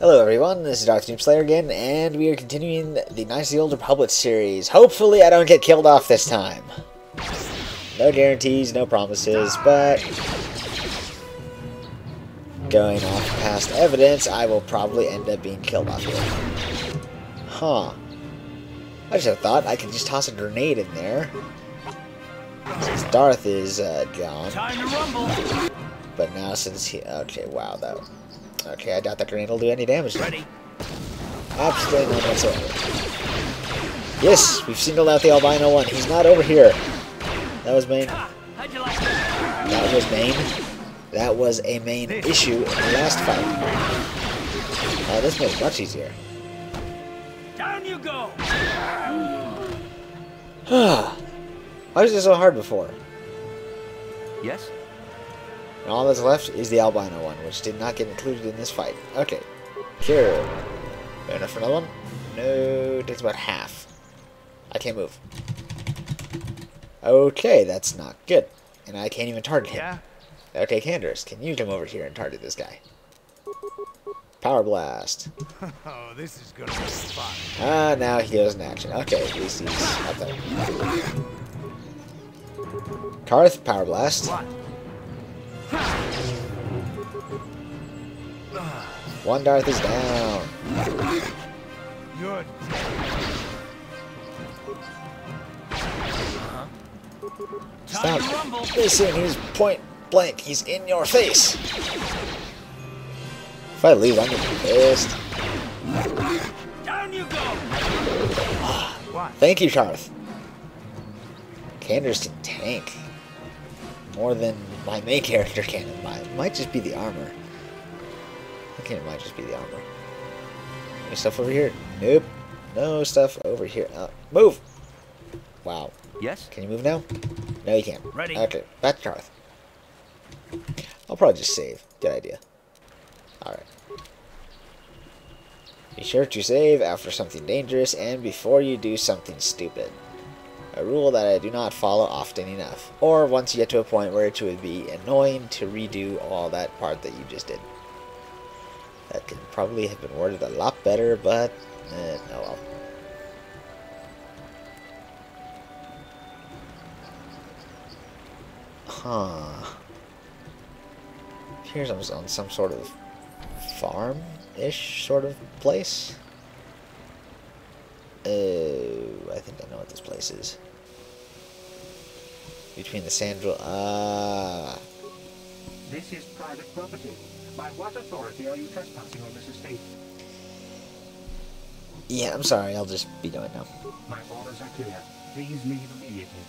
Hello everyone, this is Darth Noobslayer again, and we are continuing the Knights of the Old Republic series. Hopefully I don't get killed off this time. No guarantees, no promises, but... Going off past evidence, I will probably end up being killed off here. Huh. I just thought I could just toss a grenade in there. Since Darth is uh, gone. Time to rumble. But now since he... Okay, wow, though. Okay, I doubt that grenade will do any damage. Ready. Absolutely none whatsoever. Yes, we've singled out the albino one. He's not over here. That was main. How'd you like that? Was main. That was a main issue in the last fight. Uh, this it much easier. Down you go. Why was this so hard before? Yes. And all that's left is the albino one, which did not get included in this fight. Okay. Cure. Fair enough for another one? No, takes about half. I can't move. Okay, that's not good. And I can't even target him. Yeah. Okay, Canderous, can you come over here and target this guy? Power Blast. Oh, this is gonna be fun. Ah, now he is in action. Okay, at least he's up there. Carth, Power Blast. What? One Darth is down. You're Stop. To. Listen, he's point blank. He's in your face. If I leave, I'm gonna be pissed. Down you go. Ah, thank you, Carth. Canderous can tank. More than my main character can. It might, might just be the armor. I think it might just be the armor. Any stuff over here? Nope. No stuff over here. Uh, move! Wow. Yes. Can you move now? No, you can't. Ready. Okay, back to Carth. I'll probably just save. Good idea. Alright. Be sure to save after something dangerous and before you do something stupid. A rule that I do not follow often enough. Or once you get to a point where it would be annoying to redo all that part that you just did. That could probably have been worded a lot better, but eh, oh well. Huh. Here's on some sort of farm-ish sort of place. Oh, I think I know what this place is. Between the Sandral. Ah. This is private property. By what authority are you trespassing on this estate? Yeah, I'm sorry. I'll just be doing now. My orders are clear. Please leave immediately.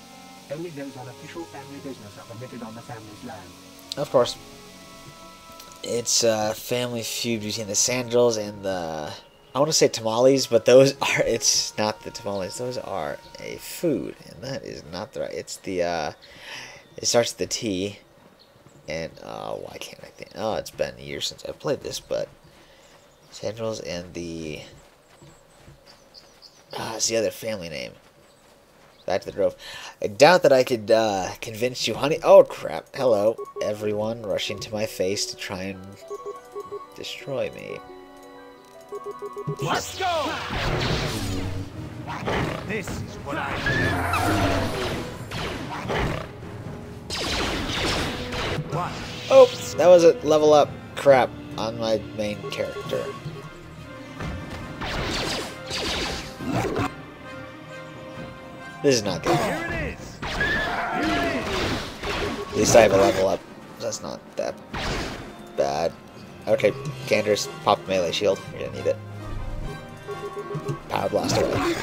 Only those on official family business are permitted on the family's land. Of course. It's a family feud between the Sandrals and the. I want to say tamales, but those are. It's not the tamales. Those are a food, and that is not the right. It's the. uh It starts with the T, and uh, why can't I think? Oh, it's been years since I've played this, but Sandrals and the. Ah, it's the other family name. Back to the Grove. I doubt that I could uh, convince you, honey. Oh, crap. Hello, everyone rushing to my face to try and destroy me. Let's go. This is what I What? Oh, that was a level up crap on my main character. This is not good. Here it is. Here it is. At least I have a level up. That's not that bad. Okay, Canderous, pop melee shield. You're gonna need it. Power blast away.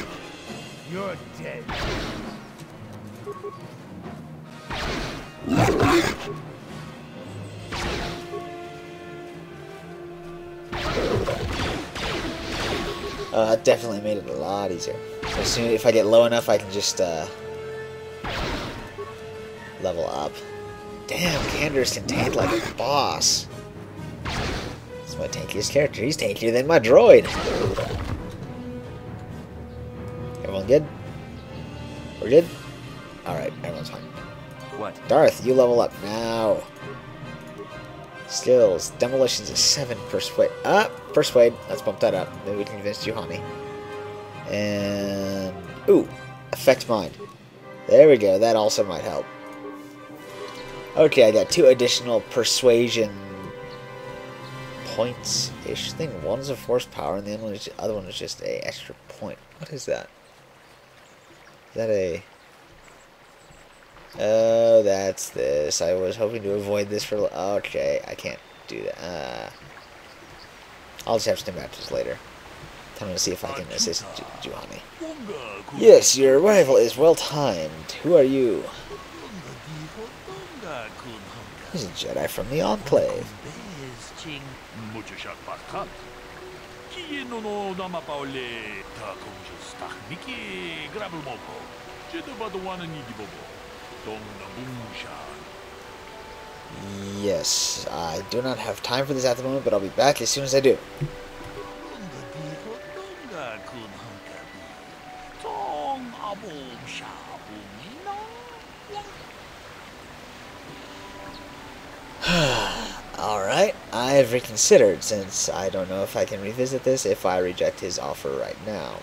You're dead. Uh, definitely made it a lot easier. As soon if I get low enough, I can just uh, level up. Damn, Canderous can tank like a boss. My tankiest character. He's tankier than my droid. Everyone good? We're good? Alright, everyone's fine. What? Darth, you level up now. Skills. Demolition's a 7. Persuade. Ah! Persuade. Let's bump that up. Maybe we can convince Juhani. And. Ooh! Affect Mind. There we go. That also might help. Okay, I got two additional persuasion points ish thing. One's a force power, and the other one is, other one is just a extra point. What is that? Is that a. Oh, that's this. I was hoping to avoid this for. Okay, I can't do that. Uh, I'll just have to come back to this later. Time to see if I can assist Ju- Juhani. Yes, your arrival is well timed. Who are you? He's a Jedi from the Enclave. Muchashak Pakat. Kieno no namapaule ta konjus tak miki grabel moko. Jedu baduana ni dibobo. Dong na. Yes, I do not have time for this at the moment, but I'll be back as soon as I do. Tong Alright, I have reconsidered since I don't know if I can revisit this if I reject his offer right now.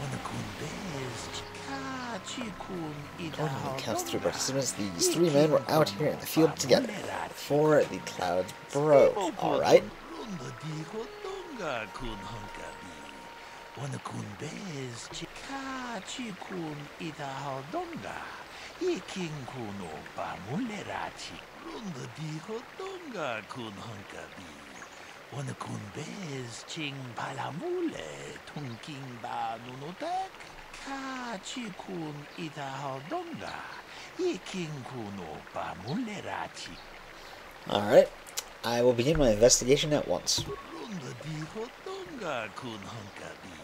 Jedu baduana ni dibobo. Dong Tong hai tuam ji jung yumpa. According to counts through participants, these three men were out here in the field together before the clouds broke. Alright, Wana bez chika chikun ita haldonga. Iking kuno pa mulerachi. Runda diho donga kun hankabi. Wana kun bez ching palamule tunking ba nunotek. Ka chikun ita haldonga. Iking kuno pa mulerachi. alright. I will begin my investigation at once. Runda diho donga kun hankabi.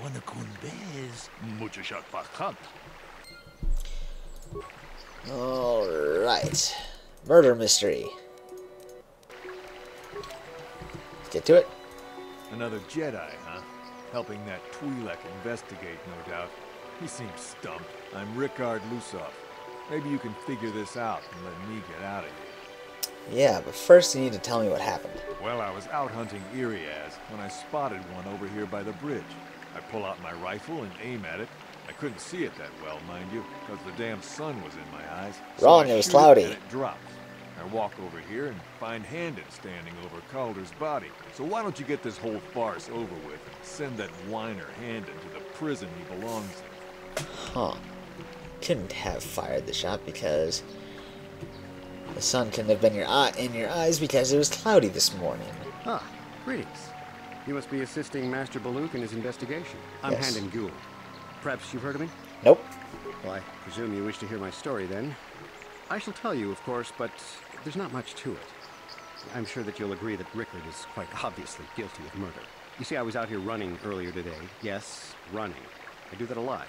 Wana kun bez. Muchashak pakat. Alright. Murder mystery. Get to it. Another Jedi, huh? Helping that Twi'lek investigate, no doubt. He seems stumped. I'm Rickard Lusoff. Maybe you can figure this out and let me get out of here. Yeah, but first you need to tell me what happened. Well, I was out hunting Iriaz when I spotted one over here by the bridge. I pull out my rifle and aim at it. I couldn't see it that well, mind you, because the damn sun was in my eyes. Wrong, I it was cloudy. It drops. I walk over here and find Handon standing over Calder's body. So why don't you get this whole farce over with and send that whiner Handon to the prison he belongs in? Huh. Couldn't have fired the shot because the sun couldn't have been your eye in your eyes because it was cloudy this morning. Ah, greetings. You must be assisting Master Bolook in his investigation. I'm Yes. Handon Gould. Perhaps you've heard of me? Nope. Well, I presume you wish to hear my story then. I shall tell you, of course, but there's not much to it. I'm sure that you'll agree that Rickard is quite obviously guilty of murder. You see, I was out here running earlier today. Yes, running. I do that a lot.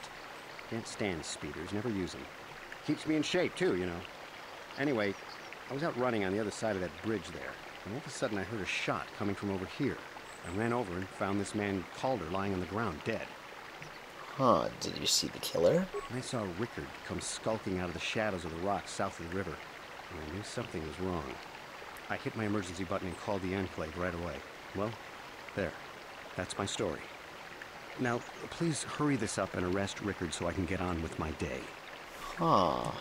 Can't stand speeders, never use them. Keeps me in shape, too, you know. Anyway, I was out running on the other side of that bridge there, and all of a sudden I heard a shot coming from over here. I ran over and found this man Calder lying on the ground, dead. Huh. Did you see the killer? I saw Rickard come skulking out of the shadows of the rocks south of the river, I knew something was wrong. I hit my emergency button and called the Enclave right away. Well, there. That's my story. Now, please hurry this up and arrest Rickard so I can get on with my day. Huh.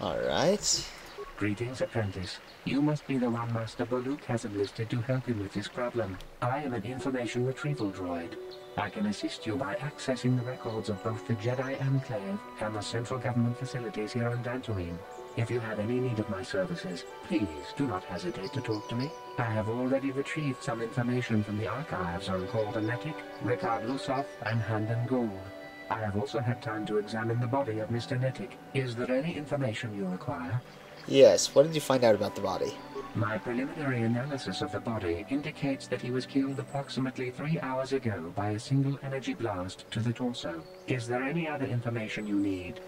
Alright. Greetings, apprentice. You must be the one Master Bolook has enlisted to help him with this problem. I am an information retrieval droid. I can assist you by accessing the records of both the Jedi Enclave and the central government facilities here on Dantooine. If you have any need of my services, please do not hesitate to talk to me. I have already retrieved some information from the archives on Calder Netic, Rickard Lusoff, and Handon Gould. I have also had time to examine the body of Mr. Netic. Is there any information you require? Yes. What did you find out about the body? My preliminary analysis of the body indicates that he was killed approximately three hours ago by a single energy blast to the torso. Is there any other information you need?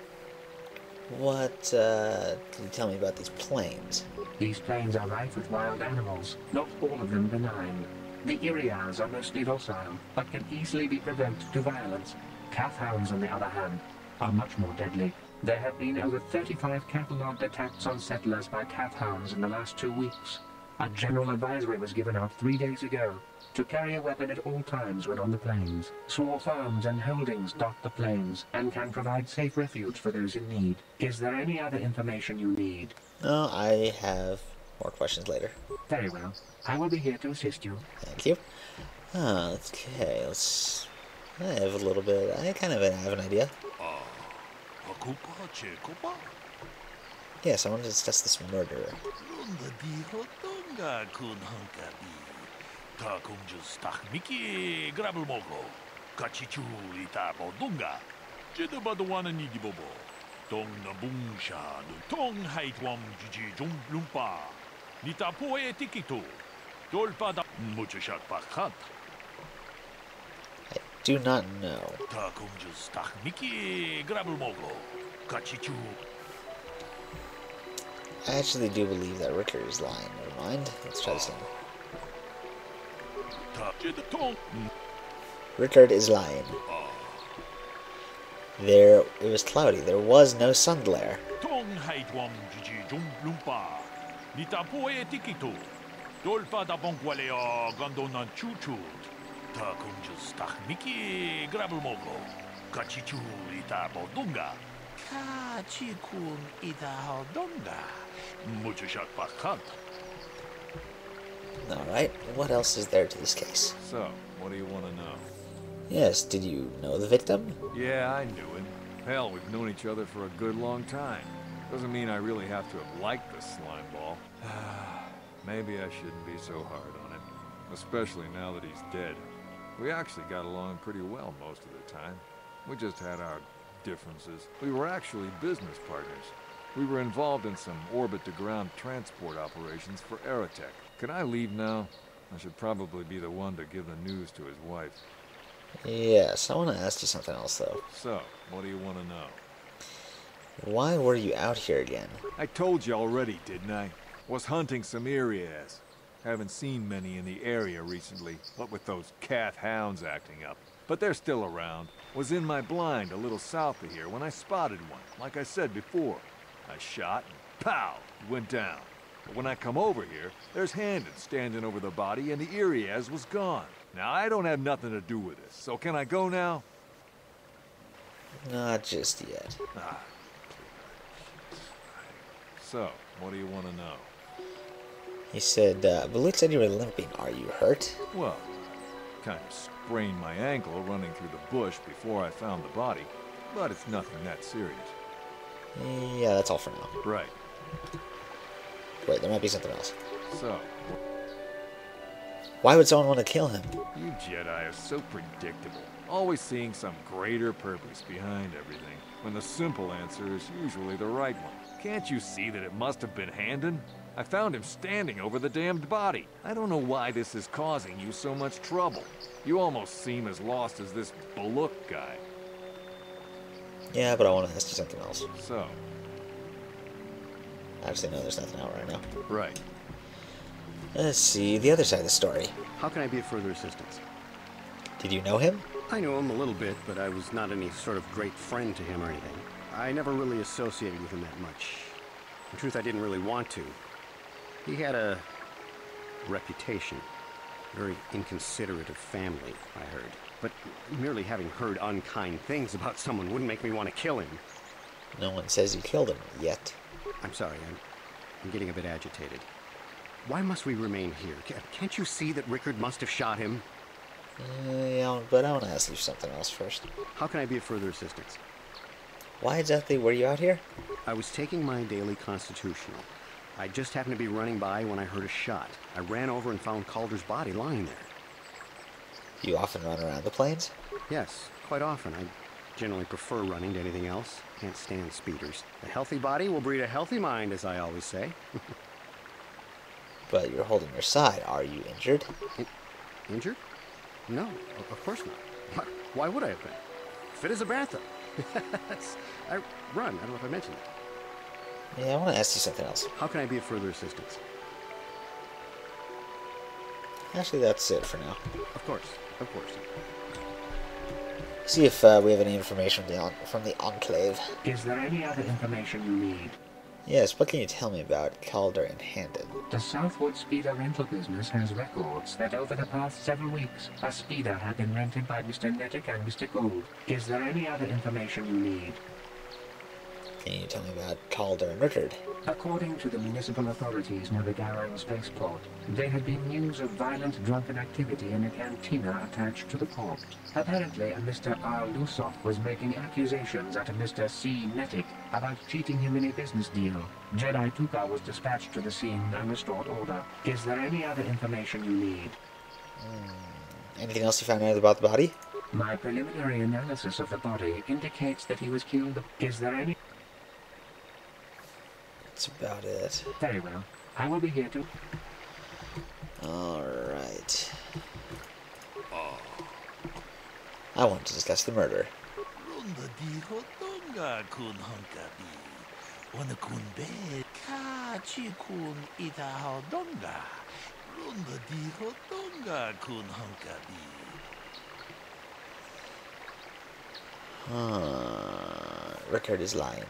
What uh, can you tell me about these planes? These plains are rife with wild animals, not all of them benign. The Iriaz are mostly docile, but can easily be provoked to violence. Kath hounds, on the other hand, are much more deadly. There have been over 35 catalogued attacks on settlers by kath hounds in the last two weeks. A general advisory was given out three days ago to carry a weapon at all times when on the plains. Small farms and holdings dot the plains and can provide safe refuge for those in need. Is there any other information you need? No, I have more questions later. Very well. I will be here to assist you. Thank you. Uh, okay, let's. I have a little bit. I kind of have an idea. Yes, I want to discuss this murder. Lunda di hotonga kun hankabi. Ta kunjus takmiki grabel moko. Kachichu ita bodunga. Jeda badwana ni bobo. Tong na bungsha nu tong haitwam jiji jum lumpa. Nita poe tikito. Dolpa da muchashat pakat. I do not know. Ta kunjus takmiki grabel moko. I actually do believe that Ricker is lying. Never mind. Let's try this again. tong. Rickard is lying. There, it was cloudy. There was no sun glare. Kachikun ita hodonga. Muchashat pakat. Alright, what else is there to this case? So, what do you want to know? Yes, did you know the victim? Yeah, I knew him. Hell, we've known each other for a good long time. Doesn't mean I really have to have liked the slime ball. Maybe I shouldn't be so hard on him. Especially now that he's dead. We actually got along pretty well most of the time. We just had our differences. We were actually business partners. We were involved in some orbit-to-ground transport operations for Aerotech. Can I leave now? I should probably be the one to give the news to his wife. Yes, I want to ask you something else though. So, what do you want to know? Why were you out here again? I told you already, didn't I? Was hunting some Iriaz. Haven't seen many in the area recently, what with those kath hounds acting up. But they're still around. Was in my blind a little south of here when I spotted one, like I said before. I shot and pow, it went down. But when I come over here, there's Handon standing over the body and the Iriaz was gone. Now, I don't have nothing to do with this, so can I go now? Not just yet. Ah. So, what do you want to know? He said, uh, Bolook said you were limping. Are you hurt? Well, kind of sprained my ankle running through the bush before I found the body, but it's nothing that serious. Yeah, that's all for now. Right. Wait, there might be something else. So, Why would someone want to kill him? you Jedi are so predictable, always seeing some greater purpose behind everything, when the simple answer is usually the right one. Can't you see that it must have been Handon? I found him standing over the damned body. I don't know why this is causing you so much trouble. You almost seem as lost as this Bolook guy. Yeah, but I want to ask you something else. So, I Actually, no, there's nothing out right now. right. Let's see the other side of the story. How can I be of further assistance? Did you know him? I knew him a little bit, but I was not any sort of great friend to him or anything. I never really associated with him that much. In truth, I didn't really want to. He had a reputation. Very inconsiderate of family, I heard. But merely having heard unkind things about someone wouldn't make me want to kill him. No one says you killed him yet. I'm sorry, I'm, I'm getting a bit agitated. Why must we remain here? Can't you see that Rickard must have shot him? Uh, yeah, but I want to ask you something else first. How can I be of further assistance? Why exactly were you out here? I was taking my daily constitutional. I just happened to be running by when I heard a shot. I ran over and found Calder's body lying there. You often run around the plains? Yes, quite often. I generally prefer running to anything else. Can't stand speeders. A healthy body will breed a healthy mind, as I always say. But you're holding your side. Are you injured? Injured? No, of course not. Why, why would I have been? Fit as a bantha. That's- I run. I don't know if I mentioned that. Yeah, I want to ask you something else. How can I be of further assistance? Actually, that's it for now. Of course, of course. See if uh, we have any information from the, from the Enclave. Is there any other information you need? Yes, what can you tell me about Calder and Handon? The Southwood Speeder rental business has records that over the past several weeks, a speeder had been rented by Mr. Nettick and Mr. Gould. Is there any other information you need? Can you tell me about Calder and Richard? According to the municipal authorities near the Garang spaceport, there had been news of violent drunken activity in a cantina attached to the port. Apparently, a Mr. R. Lusoff was making accusations at a Mr. C. Netic about cheating him in a business deal. Jedi Tuka was dispatched to the scene and restored order. Is there any other information you need? Hmm. Anything else you found out about the body? My preliminary analysis of the body indicates that he was killed. Is there any? That's about it. Very well. I will be here to. Alright. I want to discuss the murder. Runda di hotonga kun honkabi. Wana kun be kachi kun ita hodonga. Runda di hotonga kun honkabi. Huh. Rickard is lying.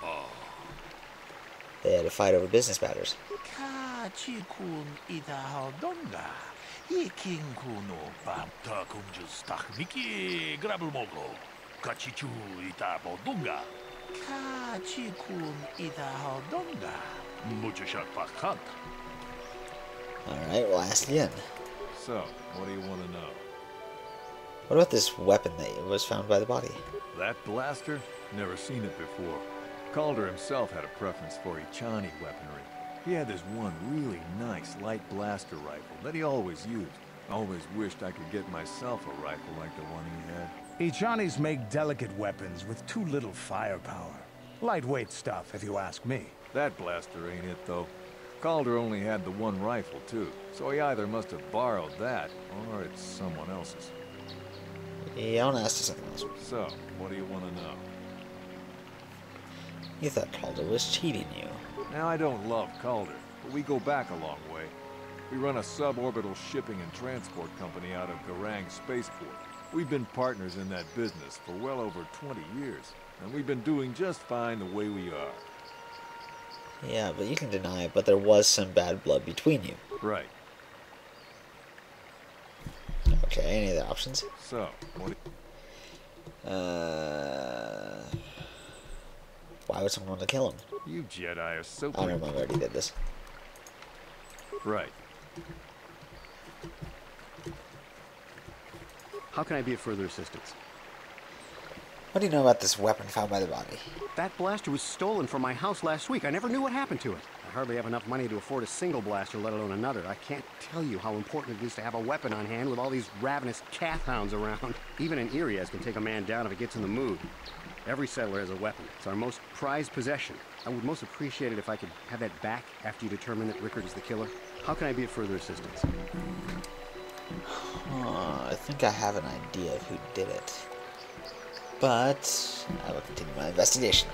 Ah. They had a fight over business matters. Kachi kun ita hodonga. Iking kuno bam ta kunjus tak miki grabel mogo. Kachi chu ita bodunga. Kachi kun ita hodonga. Mucho shak pakant. Alright, we'll ask again. So, what do you want to know? What about this weapon that was found by the body? That blaster? Never seen it before. Calder himself had a preference for Echani weaponry. He had this one really nice light blaster rifle that he always used. Always wished I could get myself a rifle like the one he had. Echanis make delicate weapons with too little firepower. Lightweight stuff, if you ask me. That blaster ain't it, though. Calder only had the one rifle, too, so he either must have borrowed that, or it's someone else's. Yeah, I want to ask you something else. So, what do you want to know? You thought Calder was cheating you. Now, I don't love Calder, but we go back a long way. We run a suborbital shipping and transport company out of Garang Spaceport. We've been partners in that business for well over 20 years, and we've been doing just fine the way we are. Yeah, but you can deny it, but there was some bad blood between you. Right. Okay, any other options? So, what Uh, why would someone want to kill him? you Jedi are so... I don't know, I already did this. Right. How can I be of further assistance? What do you know about this weapon found by the body? That blaster was stolen from my house last week. I never knew what happened to it. I hardly have enough money to afford a single blaster, let alone another. I can't tell you how important it is to have a weapon on hand with all these ravenous kath hounds around. Even an Iriaz can take a man down if it gets in the mood. Every settler has a weapon. It's our most prized possession. I would most appreciate it if I could have that back after you determine that Rickard is the killer. How can I be of further assistance? Uh, I think I have an idea of who did it. But I will continue my investigation.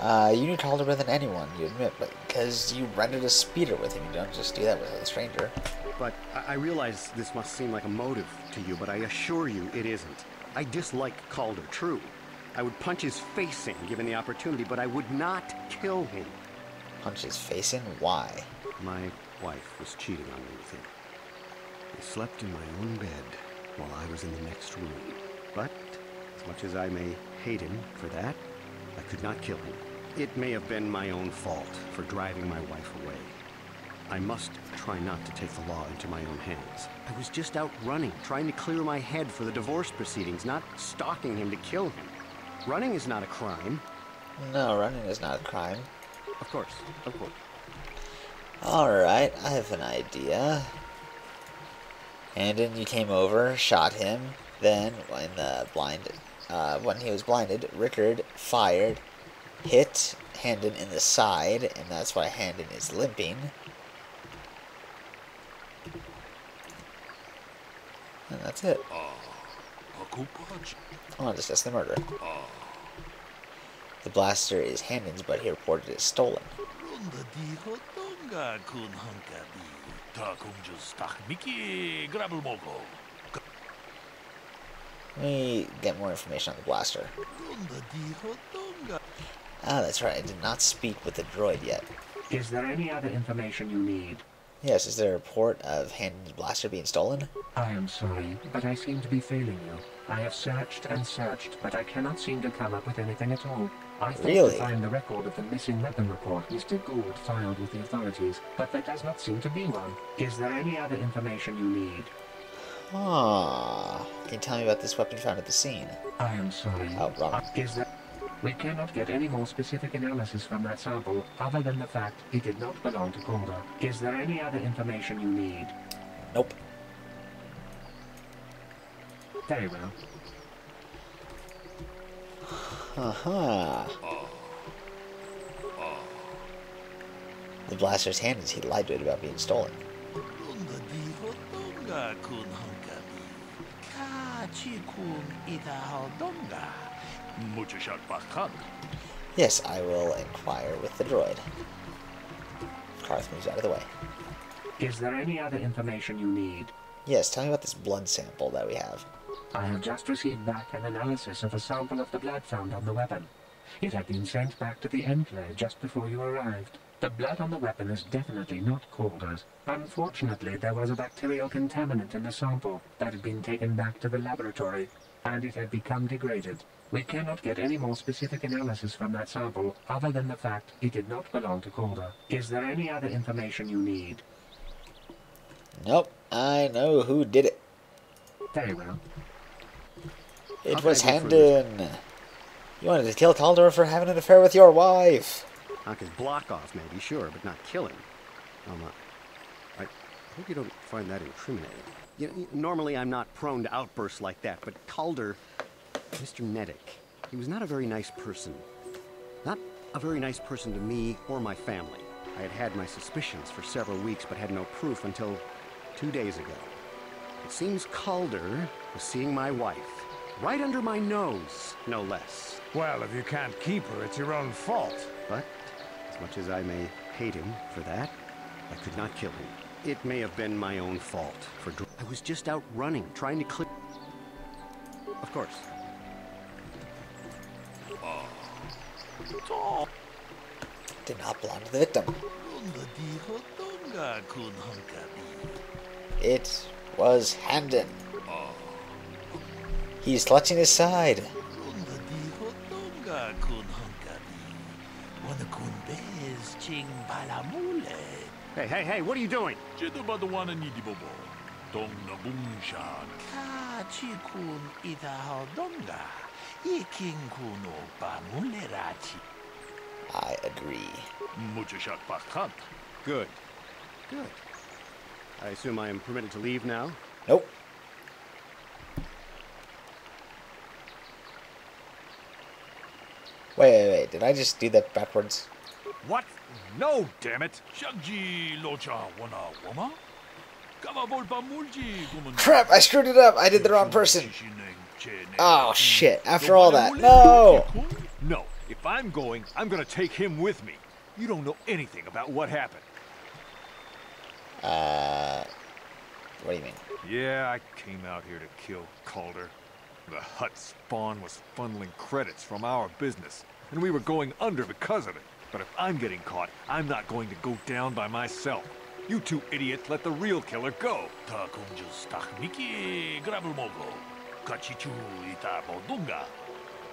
Uh, you knew Calder better than anyone, you admit, but because you rented a speeder with him, you don't just do that with a stranger. But I I realize this must seem like a motive to you, but I assure you it isn't. I dislike Calder, true. I would punch his face in given the opportunity, but I would not kill him. Punch his face in? Why? My wife was cheating on me with him. I slept in my own bed while I was in the next room. But as much as I may hate him for that, I could not kill him. It may have been my own fault for driving my wife away. I must try not to take the law into my own hands. I was just out running, trying to clear my head for the divorce proceedings, not stalking him to kill him. Running is not a crime. No, running is not a crime. Of course, of course. Alright, I have an idea. Handon, you came over, shot him, then when the blind, uh, when he was blinded, Rickard fired, hit Handon in the side, and that's why Handon is limping. And that's it. Akupach. I want to discuss the murder. The blaster is Handon's, but he reported it stolen. Runda di hotonga kun hunkabi. Ta kunjus takmiki grabel moko. Let me get more information on the blaster. Ah, that's right. I did not speak with the droid yet. Is there any other information you need? Yes, is there a report of Handon's blaster being stolen? I am sorry, but I seem to be failing you. I have searched and searched, but I cannot seem to come up with anything at all. I thought Really? to find the record of the missing weapon report Mr. Gould filed with the authorities, but there does not seem to be one. Is there any other information you need? Ah, can you tell me about this weapon found at the scene? I am sorry. Oh, wrong. Is there... We cannot get any more specific analysis from that sample, other than the fact it did not belong to Calder. Is there any other information you need? Nope. Very well. Uh-huh. The blaster's Handon's. He lied to it about being stolen. Runda di hotonga kun hunkabi. Ka chi kun ita hodonga. Mucho shot bakan. Yes, I will inquire with the droid. Carth moves out of the way. Is there any other information you need? Yes, tell me about this blood sample that we have. I have just received back an analysis of a sample of the blood found on the weapon. It had been sent back to the Enclave just before you arrived. The blood on the weapon is definitely not Calder's. Unfortunately, there was a bacterial contaminant in the sample that had been taken back to the laboratory, and it had become degraded. We cannot get any more specific analysis from that sample other than the fact it did not belong to Calder. Is there any other information you need? Nope, I know who did it. Very well. It was I do for Handon. You wanted to kill Calder for having an affair with your wife. Knock his block off, maybe, sure, but not kill him. Um, uh, I hope you don't find that incriminating. You know, normally I'm not prone to outbursts like that, but Calder, Mr. Nedick, he was not a very nice person. Not a very nice person to me or my family. I had had my suspicions for several weeks, but had no proof until two days ago. It seems Calder was seeing my wife, right under my nose, no less. Well, if you can't keep her, it's your own fault. But, as much as I may hate him for that, I could not kill him. It may have been my own fault for. Dr- I was just out running, trying to clear. Of course. Did not belong to the He's clutching his side. Runda di hotonga kun hunkabi. Wana kun bez ching balamule. Hey, hey, hey! What are you doing? Jeda badawana ni di bobo. Dong na bungshan. Ka chi kun ita hodonga. Iking kuno bamulerachi. I agree. Mucho shot bakan. Good. Good. I assume I am permitted to leave now. Nope. Wait, wait, wait. Did I just do that backwards? What? No, damn it! Shagji locha wana wama. Kama volpa mulji gumun. Crap, I screwed it up. I did the wrong person. Oh, shit. After all that. No! No, if I'm going, I'm gonna take him with me. You don't know anything about what happened. Uh. What do you mean? Yeah, I came out here to kill Calder. The Hutt spawn was funneling credits from our business, and we were going under because of it. But if I'm getting caught, I'm not going to go down by myself. You two idiots let the real killer go. Ta kunjus takmiki grabel mogo. Kachichu ita bodunga.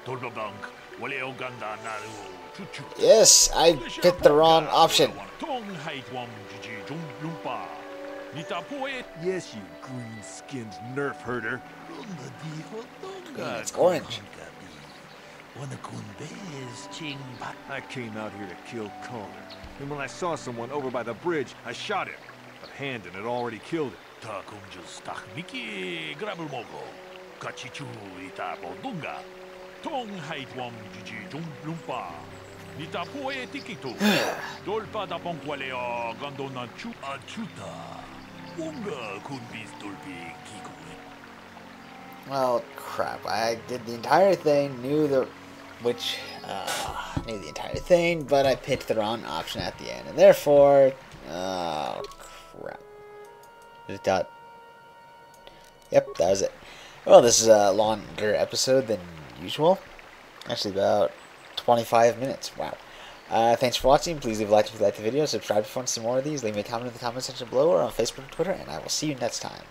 Tolbabank wale naru chuchu. Yes, I picked the wrong option. Tong hait wam jiji jung lumpa. Nita poet. Yes, you green-skinned nerf herder. Runda di hotonga. It's orange. Wana kun bez ching ba. I came out here to kill Calder, and when I saw someone over by the bridge, I shot him. But Handon had already killed him. Ta kunjus takmiki grabel mogo. Kachichu ita bodunga. Tong hait wam jiji jung lumpa. Nita poe tikito. Dolpa da bonkwaleo gando na chu achuta. Unga kun bis dolpi kiko. Well, crap. I did the entire thing, knew the which uh, knew the entire thing, but I picked the wrong option at the end, and therefore, oh crap. Is it dot? Yep, that was it. Well, this is a longer episode than usual. Actually, about 25 minutes. Wow. Uh, thanks for watching. Please leave a like if you liked the video. Subscribe if you want to see more of these. Leave me a comment in the comment section below or on Facebook and Twitter, and I will see you next time.